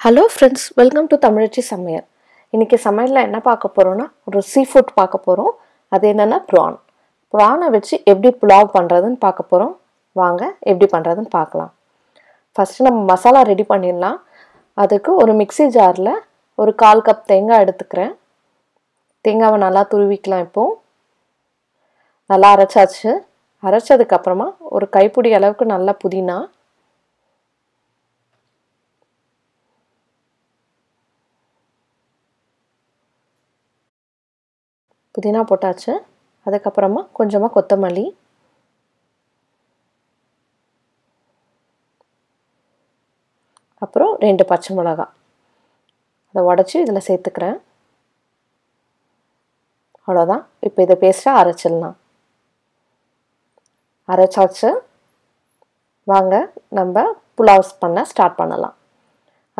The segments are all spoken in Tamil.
Hello friends welcome to Tamizhachi Samayal இன்றைக்கி சமையலில் என்ன பார்க்க போகிறோன்னா ஒரு சீ ஃபுட் பார்க்க போகிறோம் அது என்னென்னா ப்ரான் ப்ரானை வச்சு எப்படி புலாவ் பண்ணுறதுன்னு பார்க்க போகிறோம் வாங்க எப்படி பண்ணுறதுன்னு பார்க்கலாம். ஃபஸ்ட்டு நம்ம மசாலா ரெடி பண்ணிடலாம். அதுக்கு ஒரு மிக்ஸி ஜாரில் ஒரு கால் கப் தேங்காய் எடுத்துக்கிறேன். தேங்காவை நல்லா துருவிக்கலாம் இப்போது நல்லா அரைச்சாச்சு. அரைச்சதுக்கப்புறமா ஒரு கைப்பிடி அளவுக்கு நல்லா புதினா புதினா போட்டாச்சு. அதுக்கப்புறமா கொஞ்சமாக கொத்தமல்லி. அப்புறம் ரெண்டு பச்சை மிளகா. அதை உடச்சி இதில் சேர்த்துக்கிறேன். அவ்வளோதான். இப்போ இதை பேஸ்ட்டாக அரைச்சிடலாம். அரைச்சாச்சு. வாங்க நம்ம புலாவ்ஸ் பண்ண ஸ்டார்ட் பண்ணலாம்.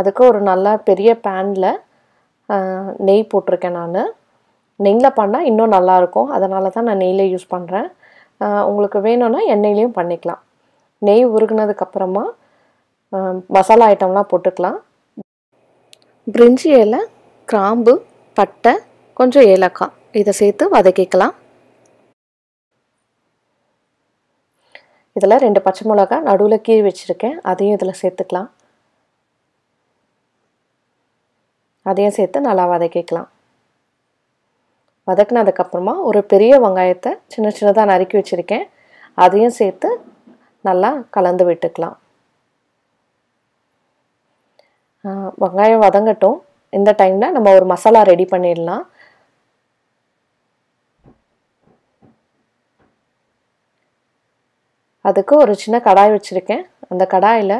அதுக்கு ஒரு நல்ல பெரிய பேனில் நெய் போட்டிருக்கேன் நான். நெய்யில் பண்ணால் இன்னும் நல்லாயிருக்கும். அதனால தான் நான் நெய்யில் யூஸ் பண்ணுறேன். உங்களுக்கு வேணும்னா எண்ணெயிலையும் பண்ணிக்கலாம். நெய் உருகுனதுக்கப்புறமா மசாலா ஐட்டம்லாம் போட்டுக்கலாம். பிரிஞ்சி இலை கிராம்பு பட்டை கொஞ்சம் ஏலக்காய். இதை சேர்த்து வதக்கிக்கலாம். இதில் ரெண்டு பச்சை மிளகா நடுவில் கீழ் வச்சுருக்கேன். அதையும் இதில் சேர்த்துக்கலாம். அதையும் சேர்த்து நல்லா வதக்கிக்கலாம். வதக்குனதுக்கப்புறமா ஒரு பெரிய வெங்காயத்தை சின்ன சின்னதாக நறுக்கி வச்சுருக்கேன். அதையும் சேர்த்து நல்லா கலந்து விட்டுக்கலாம். வெங்காயம் வதங்கட்டும். இந்த டைமில் நம்ம ஒரு மசாலா ரெடி பண்ணிடலாம். அதுக்கு ஒரு சின்ன கடாய் வச்சுருக்கேன். அந்த கடாயில்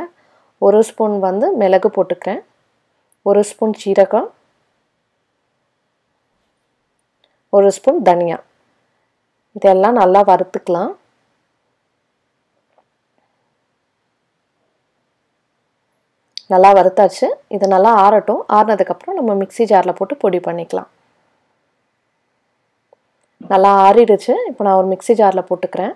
ஒரு ஸ்பூன் வந்து மிளகு போட்டுக்கிறேன். ஒரு ஸ்பூன் சீரகம். ஒரு ஸ்பூன் தனியா. இதெல்லாம் நல்லா வறுத்துக்கலாம். நல்லா வறுத்தாச்சு. இது நல்லா ஆறட்டும். ஆறினதுக்கப்புறம் நம்ம மிக்சி ஜாரில் போட்டு பொடி பண்ணிக்கலாம். நல்லா ஆறிடுச்சு. இப்போ நான் ஒரு மிக்சி ஜாரில் போட்டுக்கிறேன்.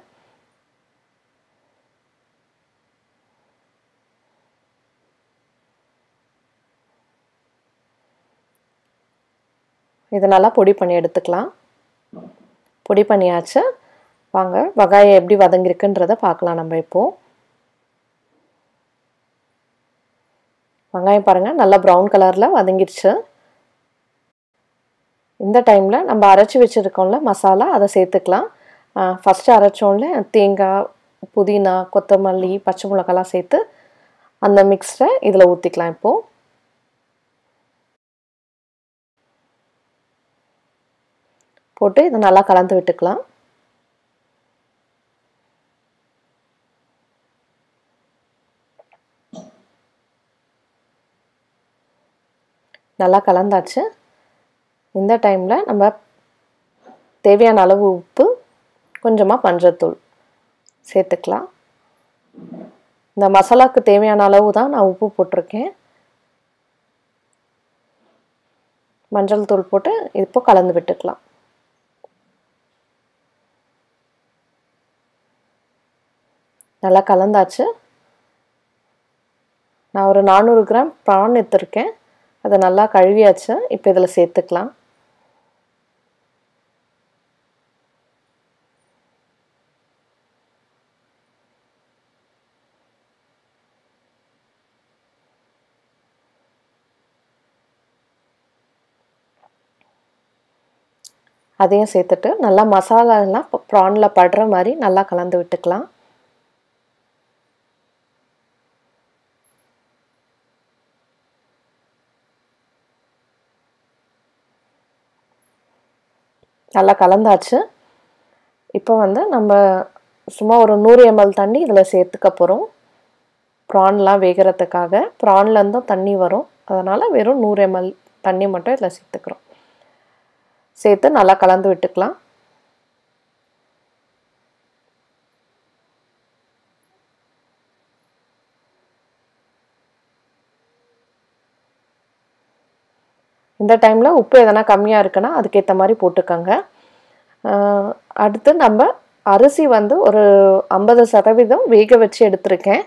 இது நல்லா பொடி பண்ணி எடுத்துக்கலாம். பொடி பண்ணியாச்சு. வாங்க வெங்காயம் எப்படி வதங்கியிருக்குன்றதை பார்க்கலாம் நம்ம இப்போது வெங்காயம் பாருங்கள் நல்லா ப்ரௌன் கலரில் வதங்கிடுச்சு இந்த டைமில் நம்ம அரைச்சி வச்சுருக்கோம்ல மசாலா அதை சேர்த்துக்கலாம். ஃபஸ்ட்டு அரைச்சோம்ல தேங்காய் புதினா கொத்தமல்லி பச்சை மிளகாலாம் சேர்த்து அந்த மிக்ஸரை இதில் ஊற்றிக்கலாம் இப்போது போட்டு இதை நல்லா கலந்து விட்டுக்கலாம். நல்லா கலந்தாச்சு. இந்த டைமில் நம்ம தேவையான அளவு உப்பு கொஞ்சமாக மஞ்சத்தூள் சேர்த்துக்கலாம். இந்த மசாலாவுக்கு தேவையான அளவு தான் நான் உப்பு போட்டிருக்கேன். மஞ்சள் தூள் போட்டு இப்போ கலந்து விட்டுக்கலாம். நல்லா கலந்தாச்சு. நான் ஒரு நானூறு கிராம் ப்ரான் எடுத்துருக்கேன். அதை நல்லா கழுவியாச்சு. இப்போ இதில் சேர்த்துக்கலாம். அதையும் சேர்த்துட்டு நல்லா மசாலாலாம் ப்ரானில் படுற மாதிரி நல்லா கலந்து விட்டுக்கலாம். நல்லா கலந்தாச்சு. இப்போ வந்து நம்ம சும்மா ஒரு நூறு எம்எல் தண்ணி இதில் சேர்த்துக்க போகிறோம். ப்ரான்லாம் வேகிறதுக்காக. ப்ரான்லேருந்தும் தண்ணி வரும். அதனால் வெறும் நூறு எம்எல் தண்ணி மட்டும் இதில் சேர்த்துக்கிறோம். சேர்த்து நல்லா கலந்து விட்டுக்கலாம். இந்த டைமில் உப்பு எதனா கம்மியாக இருக்குன்னா அதுக்கேற்ற மாதிரி போட்டுக்கோங்க. அடுத்து நம்ம அரிசி வந்து ஒரு ஐம்பது சதவீதம் வேக வச்சு எடுத்திருக்கேன்.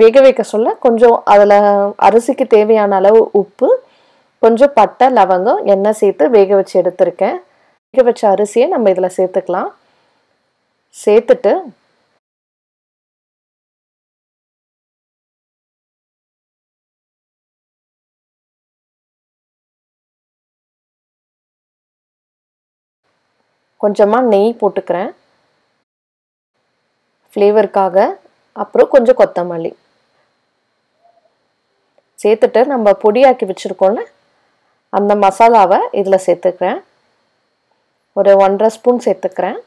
வேக வைக்க சொல்ல கொஞ்சம் அதில் அரிசிக்கு தேவையான அளவு உப்பு கொஞ்சம் பட்டை லவங்கம் எண்ணெய் சேர்த்து வேக வச்சு எடுத்திருக்கேன். வேக வச்ச அரிசியை நம்ம இதில் சேர்த்துக்கலாம். சேர்த்துட்டு கொஞ்சமாக நெய் போட்டுக்கிறேன். ஃப்ளேவருக்காக அப்புறம் கொஞ்சம் கொத்தமல்லி. சேர்த்துட்டு நம்ம பொடியாக்கி வச்சுருக்கோம்ல அந்த மசாலாவை இதில் சேர்த்துக்கிறேன். ஒரு ஒன்றரை ஸ்பூன் சேர்த்துக்கிறேன்.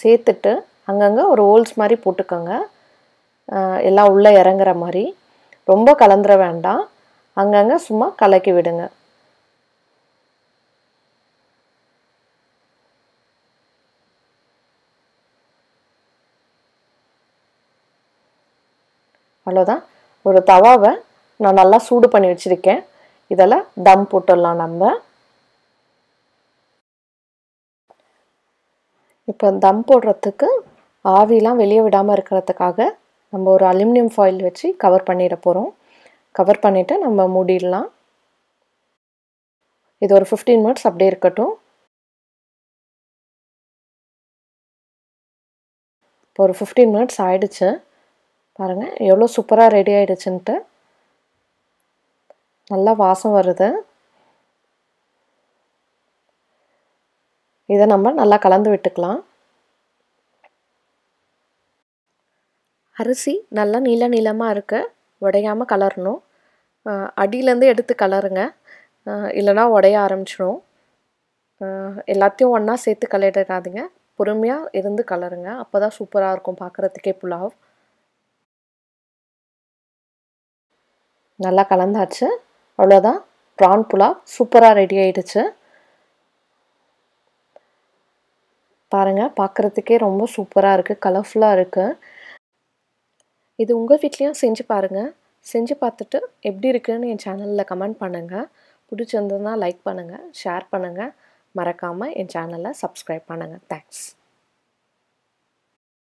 சேர்த்துட்டு அங்கங்கே ஒரு ஹோல்ஸ் மாதிரி போட்டுக்கோங்க. எல்லாம் உள்ளே இறங்குற மாதிரி. ரொம்ப கலந்துர வேண்டாம். அங்கங்கே சும்மா கலக்கி விடுங்க. அவ்வளோதான். ஒரு தவாவை நான் நல்லா சூடு பண்ணி வச்சுருக்கேன். இதெல்லாம் தம் போட்டுடலாம் நம்ம. இப்போ தம் போடுறதுக்கு ஆவிலாம் வெளியே விடாமல் இருக்கிறதுக்காக நம்ம ஒரு அலுமினியம் ஃபாயில் வச்சு கவர் பண்ணிட போகிறோம் கவர் பண்ணிவிட்டு நம்ம மூடிடலாம். இது ஒரு ஃபிஃப்டீன் மினிட்ஸ் அப்படியே இருக்கட்டும். இப்போ ஒரு ஃபிஃப்டீன் மினிட்ஸ் ஆயிடுச்சு. பாருங்கள் எவ்வளோ சூப்பராக ரெடி ஆகிடுச்சுன்ட்டு நல்லா வாசம் வருது. இதை நம்ம நல்லா கலந்து விட்டுக்கலாம். அரிசி நல்லா நீள நீளமாக இருக்க. உடையாமல் கலரணும். அடியிலேருந்து எடுத்து கலருங்க. இல்லைனா உடைய ஆரம்பிச்சிடும் எல்லாத்தையும் ஒன்றா சேர்த்து கலரிடாதீங்க. பொறுமையாக இருந்து கலருங்க. அப்போ தான் சூப்பராக இருக்கும் பார்க்குறதுக்கே புலாவ். நல்லா கலந்தாச்சு. அவ்வளோதான் ப்ரான் புலாவ் சூப்பராக ரெடி ஆயிடுச்சு. பாருங்கள் பார்க்குறதுக்கே ரொம்ப சூப்பராக இருக்குது கலர்ஃபுல்லாக இருக்குது இது உங்கள் வீட்லேயும் செஞ்சு பாருங்கள் செஞ்சு பார்த்துட்டு எப்படி இருக்குன்னு என் சேனலில் கமெண்ட் பண்ணுங்கள் பிடிச்சிருந்ததுன்னா லைக் பண்ணுங்கள் ஷேர் பண்ணுங்கள் மறக்காமல் என் சேனலை சப்ஸ்கிரைப் பண்ணுங்கள் தேங்க்ஸ்